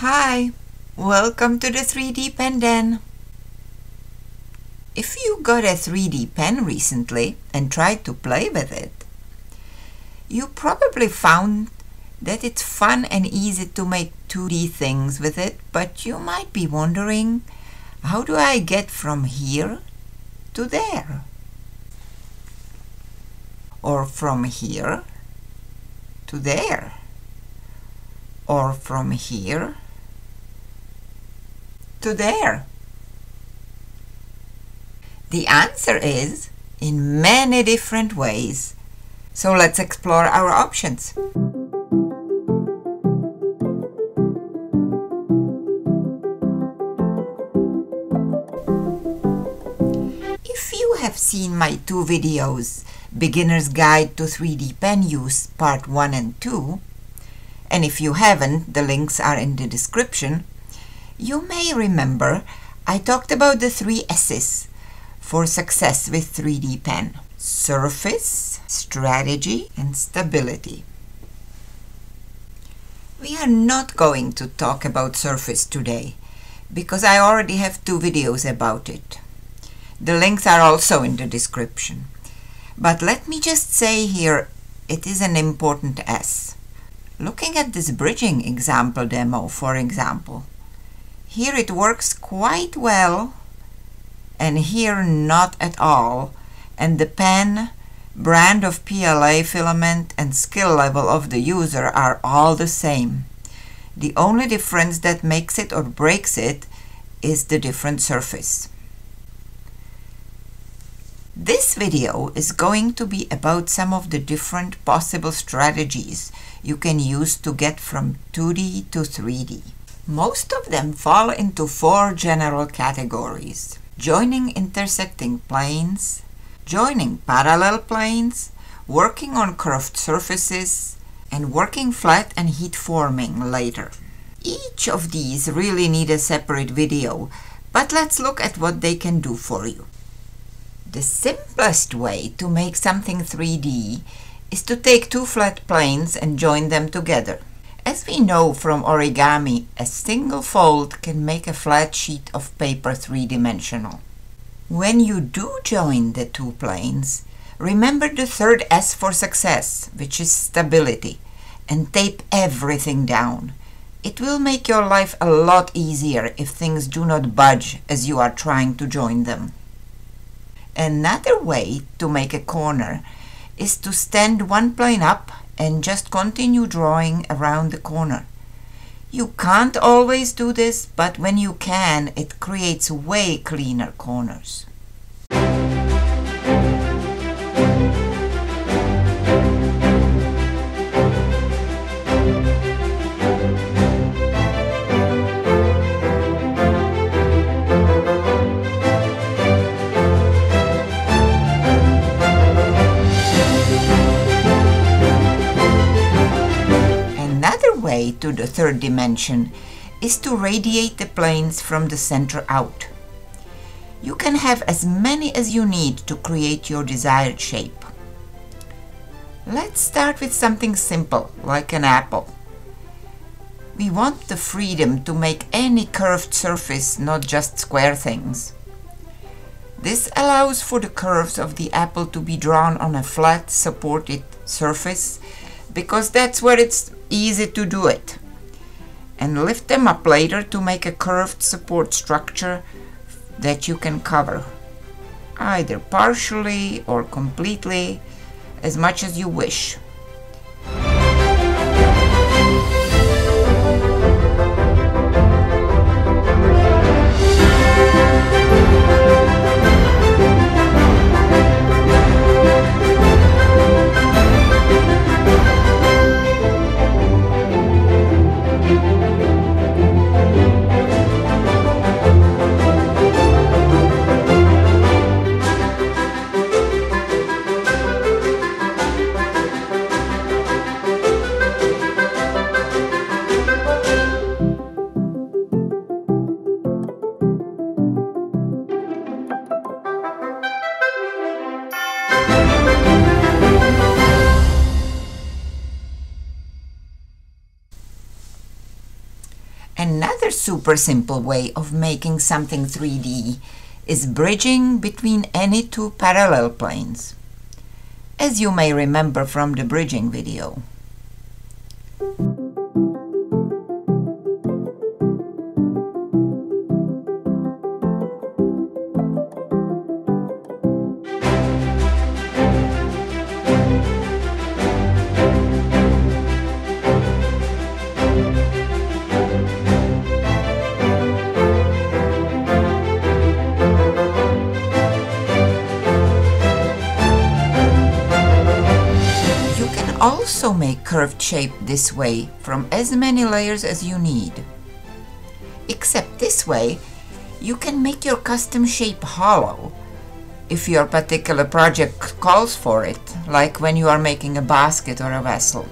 Hi, welcome to the 3D Pen Den. If you got a 3D pen recently and tried to play with it, you probably found that it's fun and easy to make 2D things with it, but you might be wondering, how do I get from here to there? Or from here to there? Or from here to there? The answer is in many different ways. So let's explore our options. If you have seen my two videos, Beginner's Guide to 3D Pen Use Part 1 and 2, and if you haven't, the links are in the description, you may remember I talked about the three S's for success with 3D Pen. Surface, strategy, and stability. We are not going to talk about Surface today, because I already have two videos about it. The links are also in the description. But let me just say here, it is an important S. Looking at this bridging example demo, for example, here it works quite well and here not at all and the pen, brand of PLA filament and skill level of the user are all the same. The only difference that makes it or breaks it is the different surface. This video is going to be about some of the different possible strategies you can use to get from 2D to 3D. Most of them fall into four general categories. Joining intersecting planes, joining parallel planes, working on curved surfaces, and working flat and heat forming later. Each of these really need a separate video, but let's look at what they can do for you. The simplest way to make something 3D is to take two flat planes and join them together. As we know from origami, a single fold can make a flat sheet of paper three-dimensional. When you do join the two planes, remember the third S for success, which is stability, and tape everything down. It will make your life a lot easier if things do not budge as you are trying to join them. Another way to make a corner is to stand one plane up and just continue drawing around the corner. You can't always do this, but when you can, it creates way cleaner corners. Way to the third dimension is to radiate the planes from the center out. You can have as many as you need to create your desired shape. Let's start with something simple, like an apple. We want the freedom to make any curved surface, not just square things. This allows for the curves of the apple to be drawn on a flat, supported surface because that's where it's easy to do it. And lift them up later to make a curved support structure that you can cover, either partially or completely, as much as you wish. Another super simple way of making something 3D is bridging between any two parallel planes, as you may remember from the bridging video. Also make curved shape this way from as many layers as you need. Except this way, you can make your custom shape hollow if your particular project calls for it, like when you are making a basket or a vessel.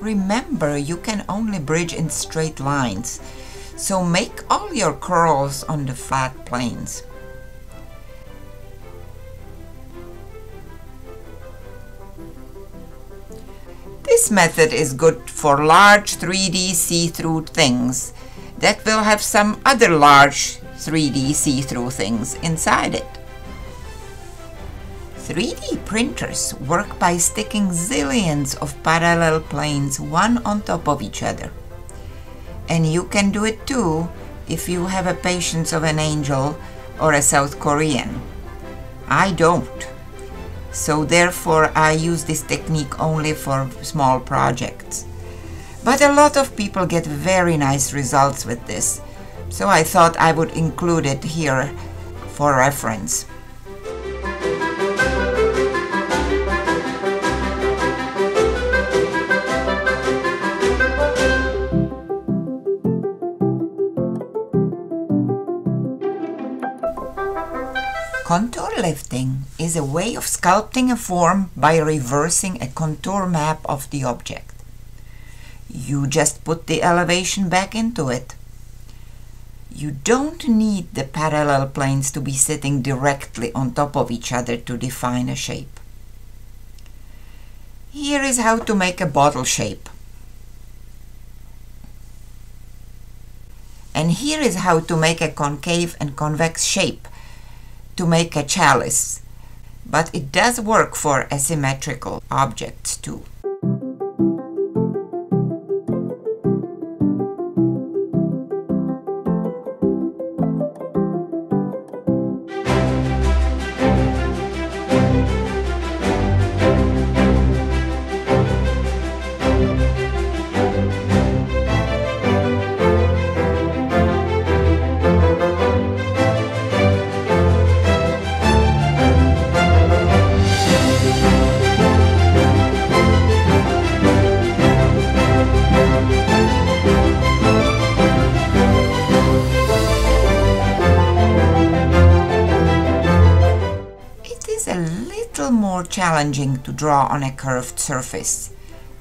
Remember, you can only bridge in straight lines, so make all your curls on the flat planes. This method is good for large 3D see-through things that will have some other large 3D see-through things inside it. 3D printers work by sticking zillions of parallel planes one on top of each other. And you can do it too if you have a patience of an angel or a South Korean. I don't so therefore I use this technique only for small projects. But a lot of people get very nice results with this, so I thought I would include it here for reference. Contour lifting is a way of sculpting a form by reversing a contour map of the object. You just put the elevation back into it. You don't need the parallel planes to be sitting directly on top of each other to define a shape. Here is how to make a bottle shape. And here is how to make a concave and convex shape to make a chalice, but it does work for asymmetrical objects too. More challenging to draw on a curved surface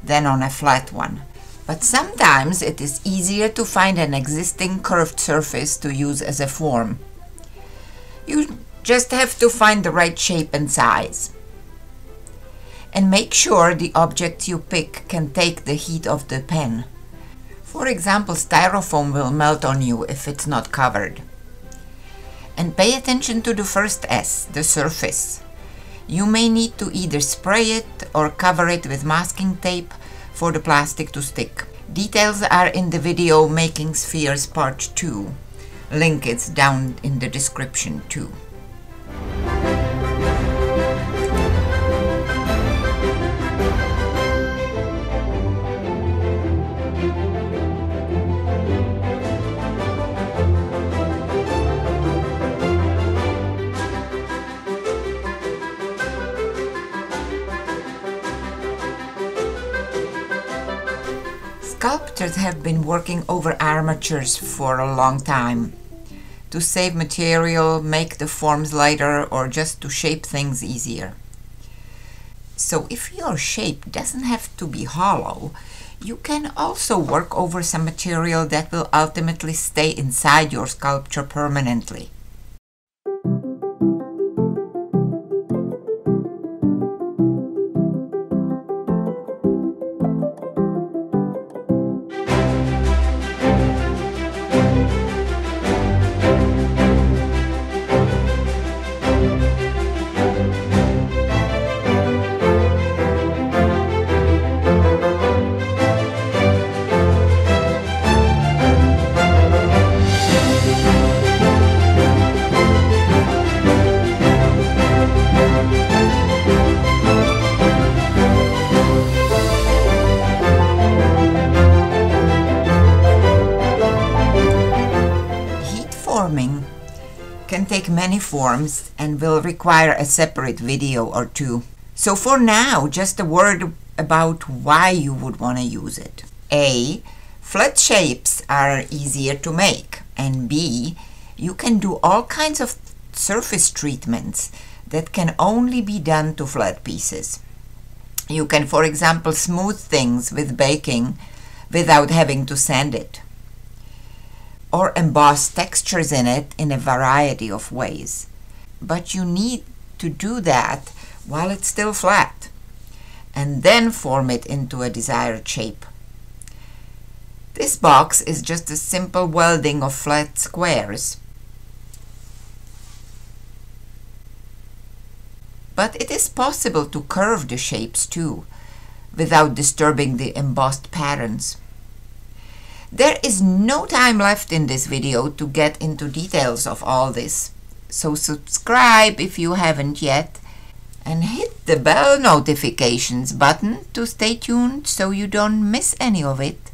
than on a flat one. But sometimes it is easier to find an existing curved surface to use as a form. You just have to find the right shape and size. And make sure the object you pick can take the heat of the pen. For example, styrofoam will melt on you if it's not covered. And pay attention to the first S, the surface. You may need to either spray it or cover it with masking tape for the plastic to stick. Details are in the video Making Spheres Part 2. Link is down in the description too. Sculptors have been working over armatures for a long time to save material, make the forms lighter, or just to shape things easier. So if your shape doesn't have to be hollow, you can also work over some material that will ultimately stay inside your sculpture permanently. Take many forms and will require a separate video or two. So for now, just a word about why you would want to use it. A. Flat shapes are easier to make. And B. You can do all kinds of surface treatments that can only be done to flat pieces. You can, for example, smooth things with baking without having to sand it, or emboss textures in it in a variety of ways. But you need to do that while it's still flat, and then form it into a desired shape. This box is just a simple welding of flat squares but it is possible to curve the shapes too, without disturbing the embossed patterns. There is no time left in this video to get into details of all this, so subscribe if you haven't yet and hit the bell notifications button to stay tuned so you don't miss any of it.